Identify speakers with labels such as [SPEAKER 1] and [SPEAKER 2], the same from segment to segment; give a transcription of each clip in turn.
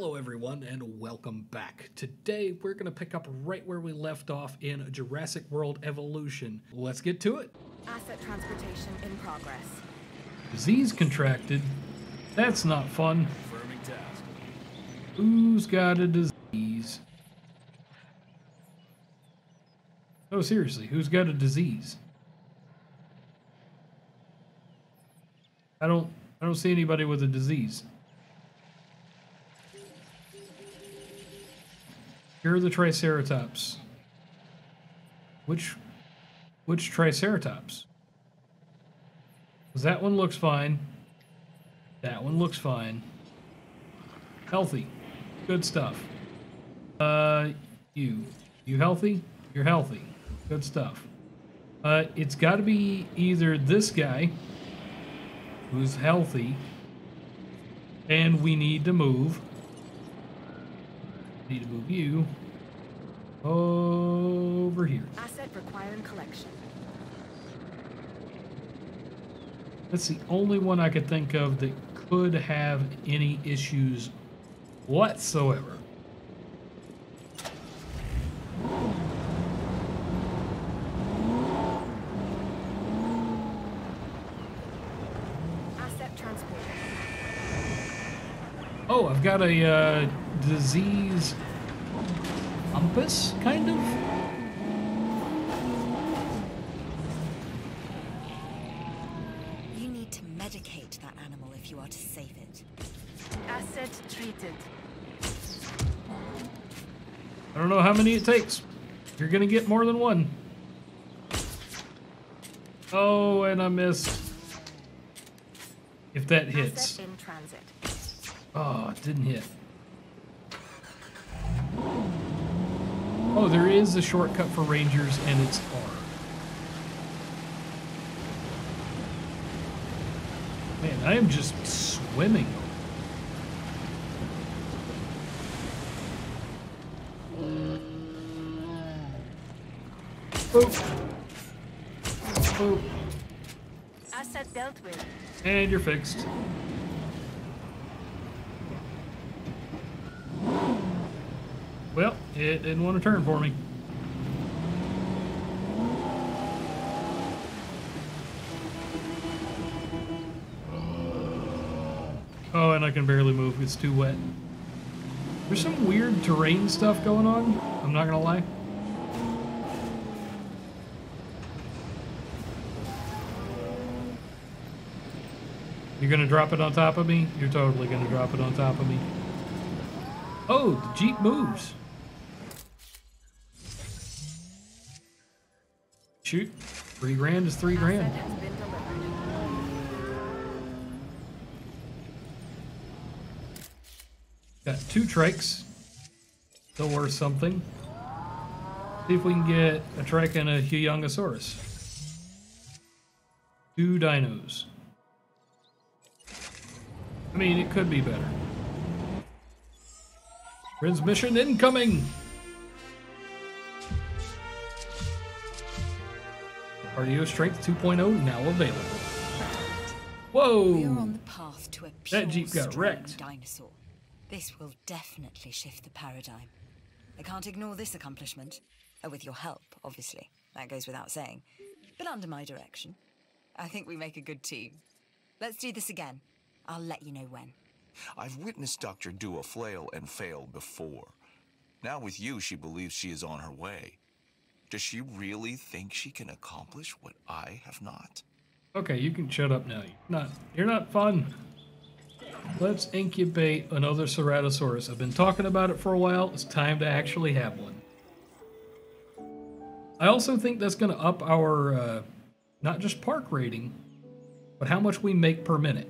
[SPEAKER 1] Hello, everyone, and welcome back. Today, we're going to pick up right where we left off in Jurassic World Evolution. Let's get to it.
[SPEAKER 2] Asset transportation in progress.
[SPEAKER 1] Disease contracted. That's not fun.
[SPEAKER 3] Confirming task.
[SPEAKER 1] Who's got a disease? Oh, seriously, who's got a disease? I don't I don't see anybody with a disease. Here are the Triceratops. Which which Triceratops? that one looks fine. That one looks fine. Healthy. Good stuff. Uh, you. You healthy? You're healthy. Good stuff. Uh, it's got to be either this guy, who's healthy, and we need to move. Need to move you over here.
[SPEAKER 2] Asset requiring collection.
[SPEAKER 1] That's the only one I could think of that could have any issues whatsoever.
[SPEAKER 2] Asset transported.
[SPEAKER 1] Oh, I've got a uh, disease compass, kind of.
[SPEAKER 4] You need to medicate that animal if you are to save it.
[SPEAKER 2] Asset treated.
[SPEAKER 1] I don't know how many it takes. You're gonna get more than one. Oh, and I missed. If that hits.
[SPEAKER 2] Asset in transit.
[SPEAKER 1] Oh, it didn't hit. Oh, there is a shortcut for rangers, and it's R. Man, I am just swimming. Boop. Boop.
[SPEAKER 2] Asset dealt with.
[SPEAKER 1] And you're fixed. Well, it didn't want to turn for me. Oh, and I can barely move. It's too wet. There's some weird terrain stuff going on. I'm not gonna lie. You're gonna drop it on top of me? You're totally gonna drop it on top of me. Oh, the Jeep moves. Shoot. Three grand is three grand.
[SPEAKER 2] Asset has been delivered.
[SPEAKER 1] Got two trikes. Still worth something. See if we can get a trike and a Huayangosaurus. Two dinos. I mean, it could be better. Transmission incoming! Cardio Strength 2.0 now available. Whoa!
[SPEAKER 4] We are on the path to a pure
[SPEAKER 1] Jeep got
[SPEAKER 4] strong
[SPEAKER 1] wrecked.
[SPEAKER 4] dinosaur. This will definitely shift the paradigm. I can't ignore this accomplishment. Uh, with your help, obviously. That goes without saying. But under my direction. I think we make a good team. Let's do this again. I'll let you know when.
[SPEAKER 3] I've witnessed Dr. do a flail and fail before. Now with you, she believes she is on her way. Does she really think she can accomplish what I have not?
[SPEAKER 1] Okay, you can shut up now. You're not you're not fun. Let's incubate another Ceratosaurus. I've been talking about it for a while. It's time to actually have one. I also think that's going to up our uh, not just park rating, but how much we make per minute.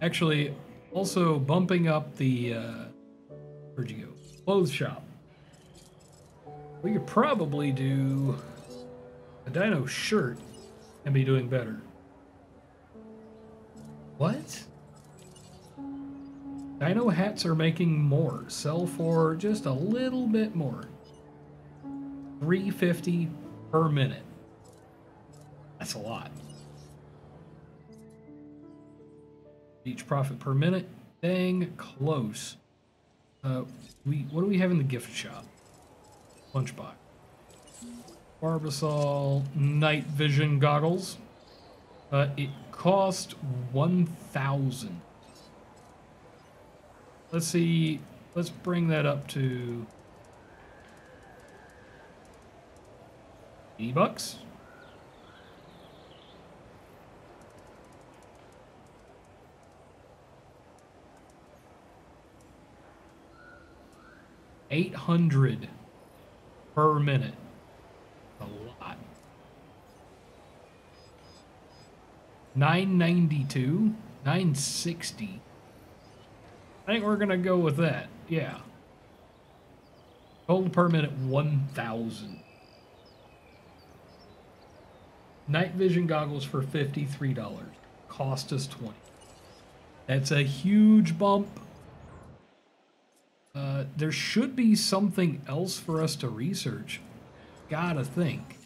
[SPEAKER 1] Actually, also bumping up the uh, where'd you go? Clothes shop. We could probably do a dino shirt and be doing better. What? Dino hats are making more. Sell for just a little bit more. 350 per minute. That's a lot. Each profit per minute, dang close. Uh, we what do we have in the gift shop? Lunchbox. Barbasol night vision goggles. Uh, it cost one thousand. Let's see. Let's bring that up to eighty bucks. Eight hundred per minute. A lot. 992, 960. I think we're gonna go with that. Yeah. Total per minute 1000. Night vision goggles for $53. Cost us 20. That's a huge bump. Uh, there should be something else for us to research. Gotta think.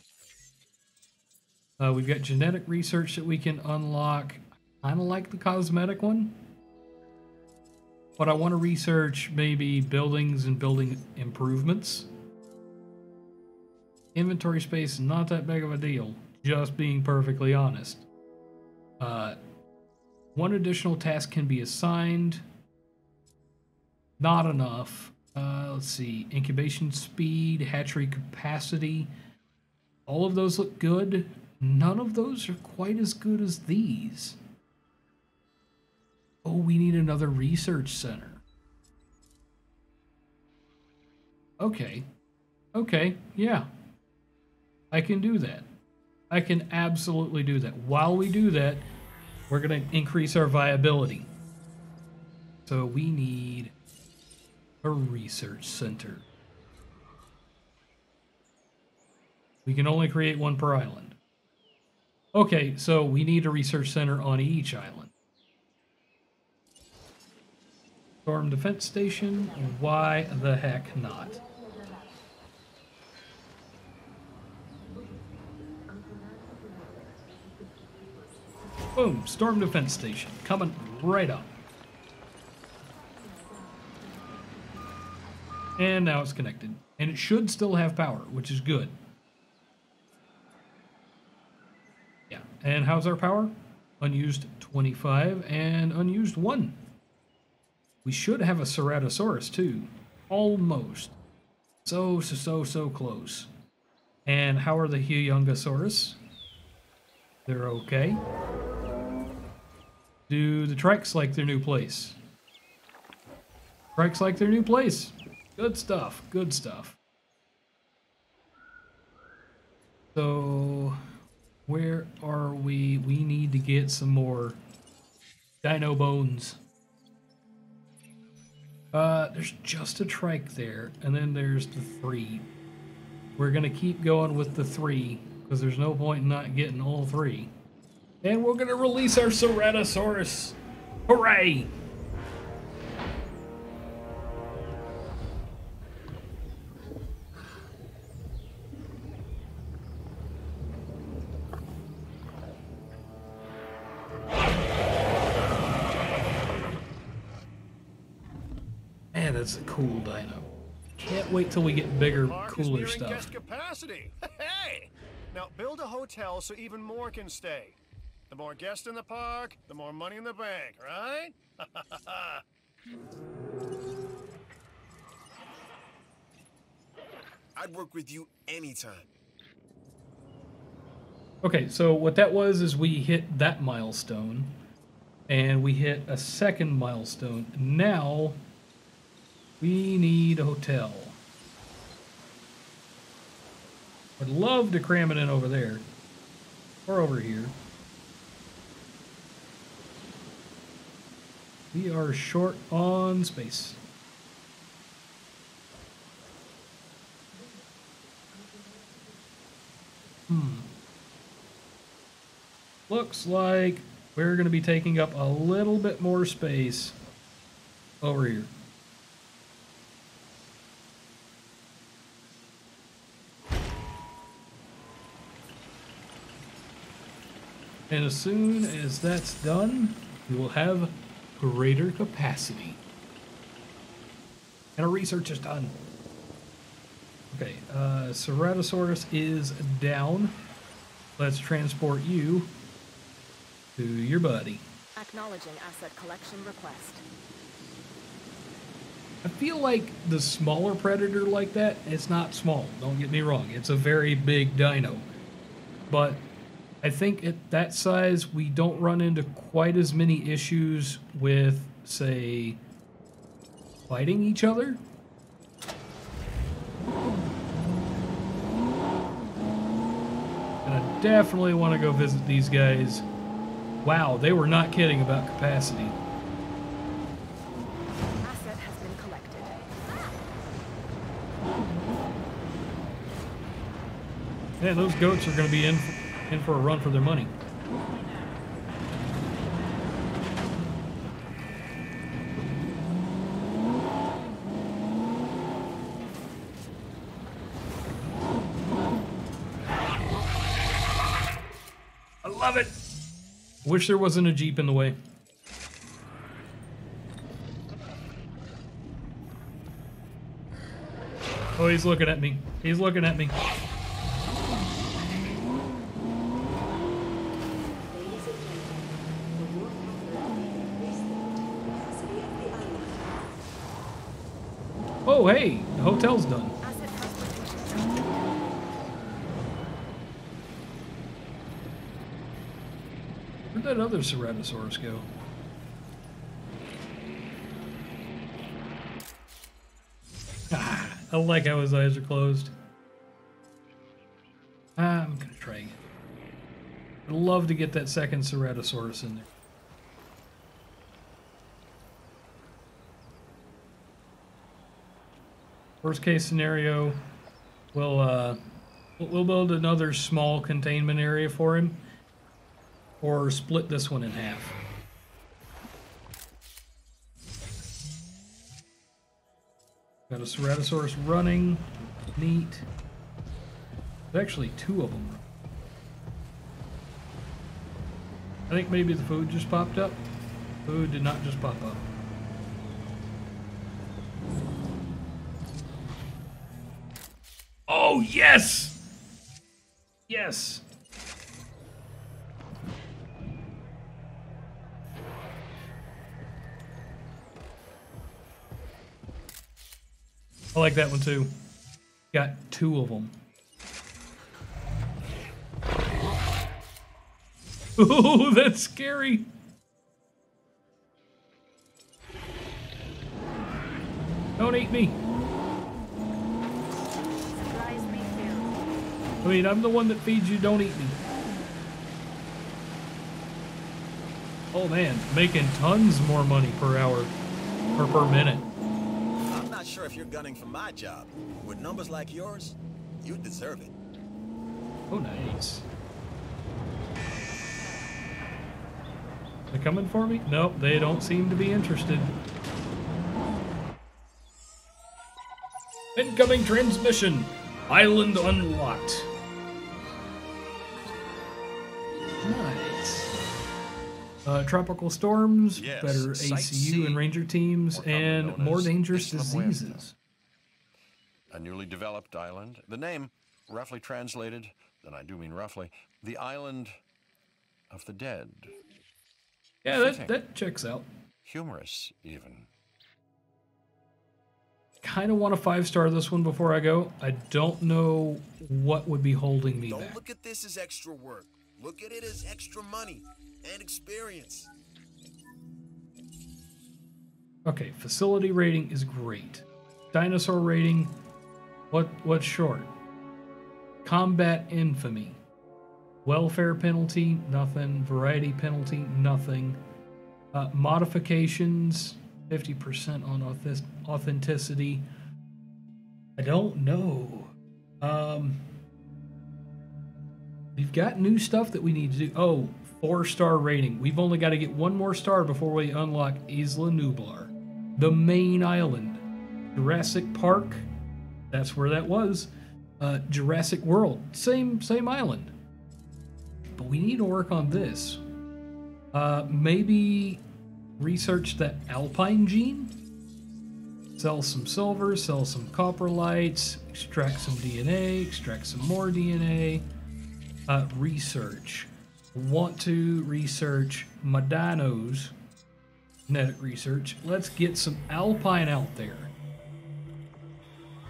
[SPEAKER 1] Uh, we've got genetic research that we can unlock. I Kind of like the cosmetic one. But I want to research maybe buildings and building improvements. Inventory space, is not that big of a deal. Just being perfectly honest. Uh, one additional task can be assigned. Not enough. Uh, let's see. Incubation speed, hatchery capacity. All of those look good. None of those are quite as good as these. Oh, we need another research center. Okay. Okay, yeah. I can do that. I can absolutely do that. While we do that, we're going to increase our viability. So we need a research center. We can only create one per island. Okay, so we need a research center on each island. Storm defense station, why the heck not? Boom, storm defense station, coming right up. And now it's connected. And it should still have power, which is good. Yeah. And how's our power? Unused 25 and unused 1. We should have a Ceratosaurus too. Almost. So, so, so, so close. And how are the Huayangosaurus? They're okay. Do the Treks like their new place? Treks like their new place. Good stuff. Good stuff. So, where are we? We need to get some more dino bones. Uh, there's just a trike there, and then there's the three. We're gonna keep going with the three, because there's no point in not getting all three. And we're gonna release our Ceratosaurus. Hooray! Man, that's a cool dino. Can't wait till we get bigger, cooler stuff.
[SPEAKER 5] guest capacity. Hey! Now build a hotel so even more can stay. The more guests in the park, the more money in the bank, right?
[SPEAKER 6] I'd work with you anytime.
[SPEAKER 1] Okay, so what that was is we hit that milestone, and we hit a second milestone. Now, we need a hotel. I'd love to cram it in over there, or over here. We are short on space. Hmm. Looks like we're going to be taking up a little bit more space over here. And as soon as that's done, we will have greater capacity. And our research is done. Okay, uh, Ceratosaurus is down. Let's transport you to your buddy.
[SPEAKER 2] Acknowledging asset collection request.
[SPEAKER 1] I feel like the smaller predator like that, it's not small, don't get me wrong. It's a very big dino. But I think at that size, we don't run into quite as many issues with, say, fighting each other. And I definitely want to go visit these guys. Wow, they were not kidding about capacity.
[SPEAKER 2] Asset has been collected.
[SPEAKER 1] Man, those goats are going to be in in for a run for their money. I love it. Wish there wasn't a jeep in the way. Oh, he's looking at me. He's looking at me. Oh, hey, the hotel's done. Where'd that other Ceratosaurus go? Ah, I like how his eyes are closed. I'm gonna try again. I'd love to get that second Ceratosaurus in there. Worst case scenario, we'll uh, we'll- build another small containment area for him or split this one in half. Got a Ceratosaurus running. Neat. There's actually two of them. I think maybe the food just popped up. Food did not just pop up. Oh, yes! Yes! I like that one too. Got two of them. Ooh, that's scary. Don't eat me. I mean, I'm the one that feeds you. Don't eat me. Oh man, making tons more money per hour or per minute.
[SPEAKER 6] I'm not sure if you're gunning for my job. With numbers like yours, you deserve it.
[SPEAKER 1] Oh, nice. They coming for me? Nope, they don't seem to be interested. Incoming transmission. Island unlocked. Uh, tropical storms,
[SPEAKER 3] Yes,
[SPEAKER 1] better ACU and ranger teams,
[SPEAKER 3] more
[SPEAKER 1] and more dangerous diseases.
[SPEAKER 3] a newly developed island. The name, roughly translated, and I do mean roughly, the island of the dead.
[SPEAKER 1] Yeah, that, that checks out.
[SPEAKER 3] Humorous, even.
[SPEAKER 1] kind of want to five star this one before I go. I don't know what would be holding me
[SPEAKER 6] Don't
[SPEAKER 1] back.
[SPEAKER 6] look at this as extra work. Look at it as extra money and experience.
[SPEAKER 1] Okay, facility rating is great. Dinosaur rating, what what's short? Combat infamy. Welfare penalty, nothing. Variety penalty, nothing. Uh, modifications, 50% on authenticity. I don't know. Um, we've got new stuff that we need to do. Oh, four star rating. We've only got to get one more star before we unlock Isla Nublar, the main island. Jurassic Park, that's where that was. Uh, Jurassic World, same same island. But we need to work on this. Uh, maybe research that alpine gene. Sell some silver, sell some copper lights, extract some DNA, extract some more DNA. Uh, research. Want to research Madano's genetic research. Let's get some alpine out there.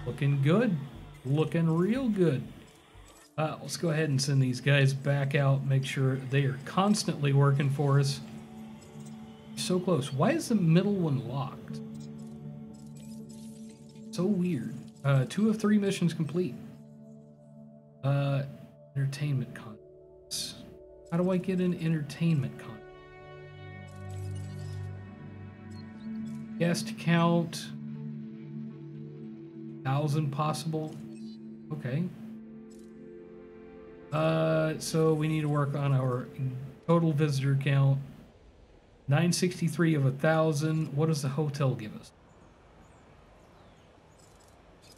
[SPEAKER 1] Looking good. Looking real good. Uh, let's go ahead and send these guys back out. Make sure they are constantly working for us. So close. Why is the middle one locked? So weird. Uh, two of three missions complete. Uh, entertainment contents. How do I get an entertainment content? Guest count. Thousand possible. Okay. Uh, so we need to work on our total visitor count. 963 of a thousand. What does the hotel give us?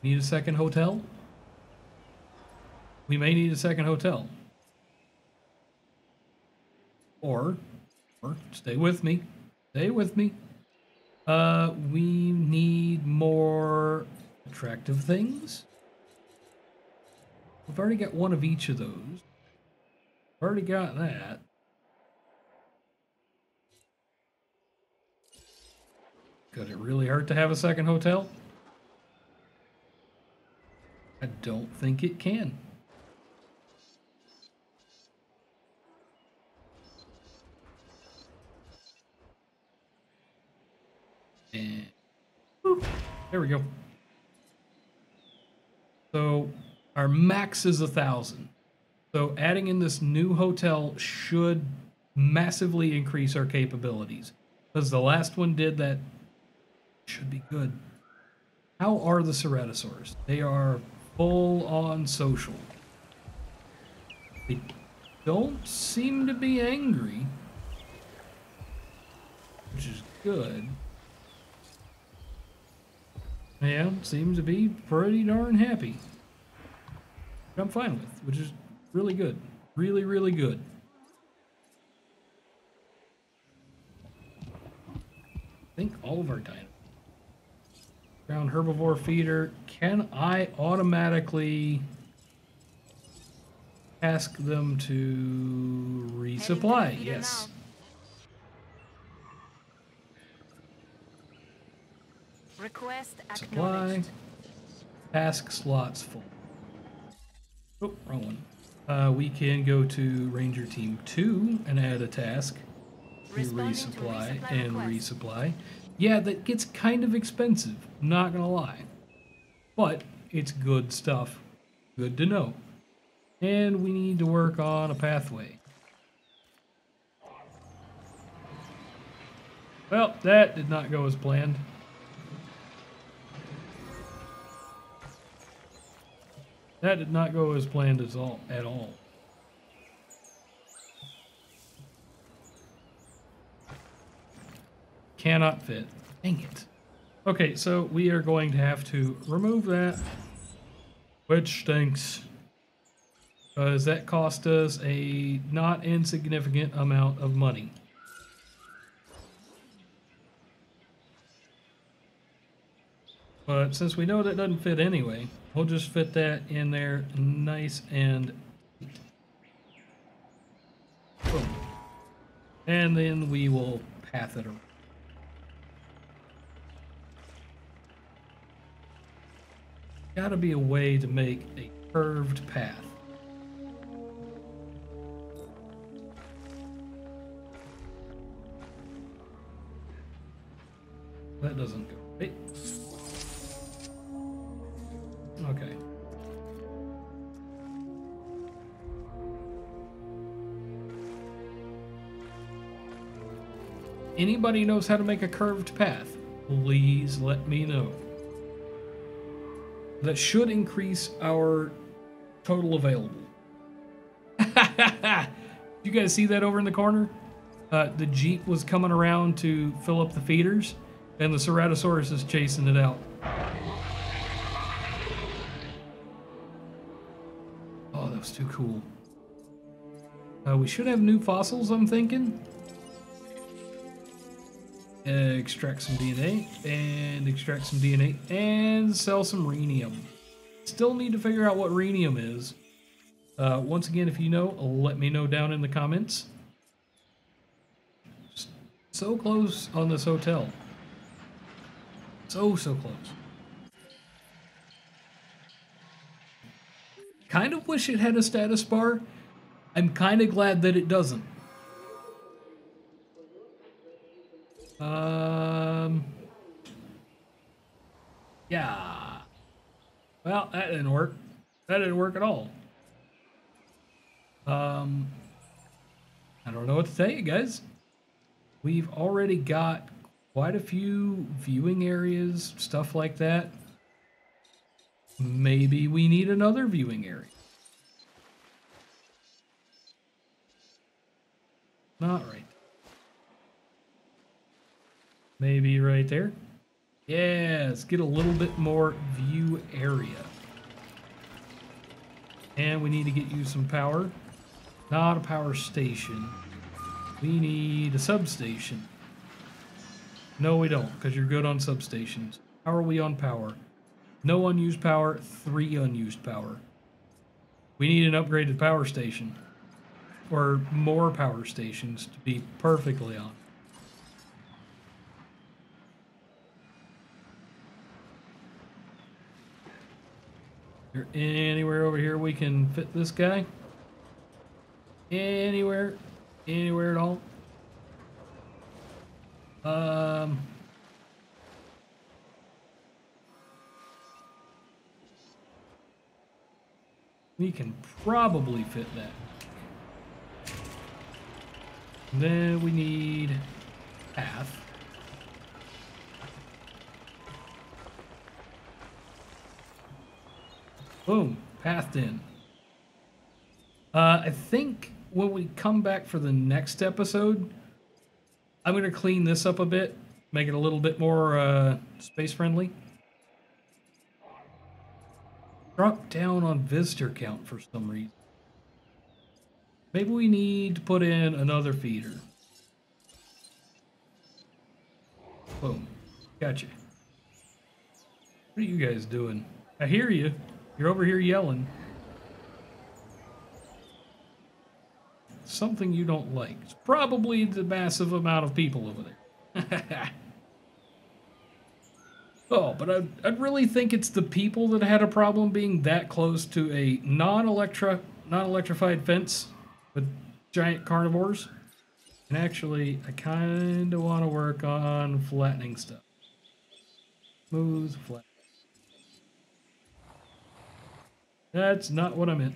[SPEAKER 1] Need a second hotel? We may need a second hotel. Or, or stay with me. Stay with me. Uh, we need more attractive things. We've already got one of each of those. Already got that. Could it really hurt to have a second hotel? I don't think it can. And whoop, there we go. So our max is a thousand. So adding in this new hotel should massively increase our capabilities. Because the last one did that should be good. How are the Ceratosaurs? They are full on social. They don't seem to be angry, which is good. Yeah, seems to be pretty darn happy. I'm fine with, which is really good. Really, really good. I think all of our dinos. Ground herbivore feeder. Can I automatically ask them to resupply? Yes.
[SPEAKER 2] Request
[SPEAKER 1] Supply. Task slots full. Oh, wrong one. Uh, we can go to Ranger Team 2 and add a task to
[SPEAKER 2] Responding to
[SPEAKER 1] resupply
[SPEAKER 2] resupply
[SPEAKER 1] and
[SPEAKER 2] request.
[SPEAKER 1] resupply. Yeah, that gets kind of expensive, not gonna lie. But it's good stuff. Good to know. And we need to work on a pathway. Well, that did not go as planned. That did not go as planned as all at all. Cannot fit. Dang it. Okay, so we are going to have to remove that, which stinks. Uh, because that cost us a not insignificant amount of money. But since we know that doesn't fit anyway, we'll just fit that in there nice and. Boom. And then we will path it around. Gotta be a way to make a curved path. That doesn't go right. Anybody knows how to make a curved path? Please let me know. That should increase our total available. you guys see that over in the corner? Uh, the Jeep was coming around to fill up the feeders, and the Ceratosaurus is chasing it out. Oh, that was too cool. Uh, we should have new fossils, I'm thinking. Extract some DNA, and extract some DNA, and sell some rhenium. Still need to figure out what rhenium is. Uh, once again, if you know, let me know down in the comments. So close on this hotel. So, so close. Kind of wish it had a status bar. I'm kind of glad that it doesn't. Um. Yeah. Well, that didn't work. That didn't work at all. Um. I don't know what to tell you guys. We've already got quite a few viewing areas, stuff like that. Maybe we need another viewing area. Not right. Maybe right there. Let's get a little bit more view area. And we need to get you some power. Not a power station. We need a substation. No, we don't, because you're good on substations. How are we on power? No unused power, three unused power. We need an upgraded power station. Or more power stations, to be perfectly honest. There anywhere over here we can fit this guy? Anywhere? Anywhere at all? Um... We can probably fit that. then we need path. Boom, pathed in. Uh, I think when we come back for the next episode, I'm going to clean this up a bit, make it a little bit more uh, space friendly. Drop down on visitor count for some reason. Maybe we need to put in another feeder. Boom. Gotcha. What are you guys doing? I hear you. You're over here yelling. Something you don't like. It's probably the massive amount of people over there. oh, but I'd, I'd really think it's the people that had a problem being that close to a non-electri non-electrified fence with giant carnivores. And actually, I kind of want to work on flattening stuff. Smooth, flat. That's not what I meant.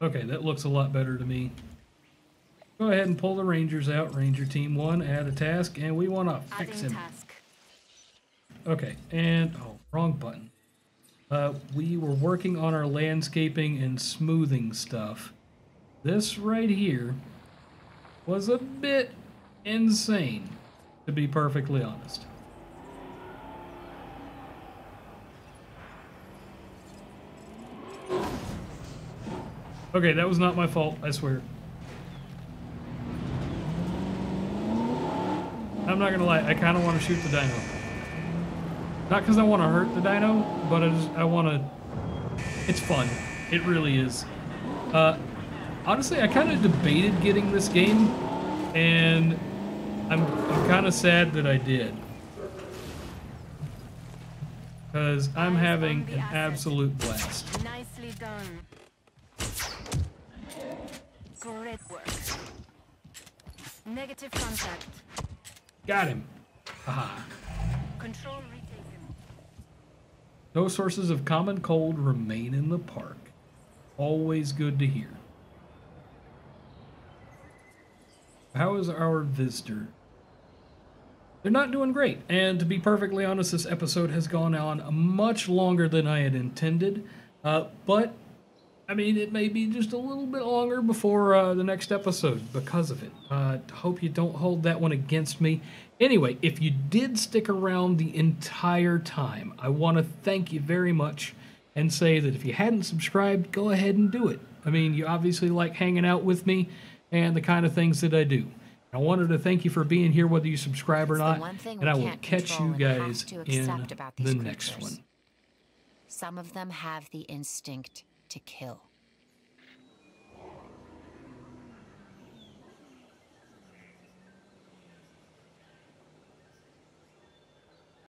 [SPEAKER 1] Okay, that looks a lot better to me. Go ahead and pull the rangers out. Ranger team one, add a task, and we want to fix him.
[SPEAKER 2] task.
[SPEAKER 1] Okay, and oh, wrong button. Uh, we were working on our landscaping and smoothing stuff. This right here was a bit insane, to be perfectly honest. Okay, that was not my fault, I swear. I'm not gonna lie, I kind of want to shoot the dino. Not because I want to hurt the dino, but I just I want to. It's fun. It really is. Uh, honestly, I kind of debated getting this game, and I'm I'm kind of sad that I did. Because I'm having an absolute blast.
[SPEAKER 2] Nicely done. Great work. Negative contact.
[SPEAKER 1] Got him. Haha.
[SPEAKER 2] Control.
[SPEAKER 1] No sources of common cold remain in the park. Always good to hear. How is our visitor? They're not doing great, and to be perfectly honest, this episode has gone on much longer than I had intended. Uh, but, I mean, it may be just a little bit longer before uh, the next episode because of it. Uh, hope you don't hold that one against me. Anyway, if you did stick around the entire time, I want to thank you very much and say that if you hadn't subscribed, go ahead and do it. I mean, you obviously like hanging out with me and the kind of things that I do. I wanted to thank you for being here, whether you subscribe or not,
[SPEAKER 7] one thing
[SPEAKER 1] and I will catch you guys
[SPEAKER 7] to
[SPEAKER 1] in
[SPEAKER 7] about
[SPEAKER 1] the
[SPEAKER 7] these
[SPEAKER 1] next one.
[SPEAKER 7] Some of them have the instinct to kill.